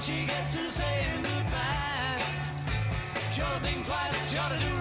she gets to saying goodbye. Sure thing twice, sure to do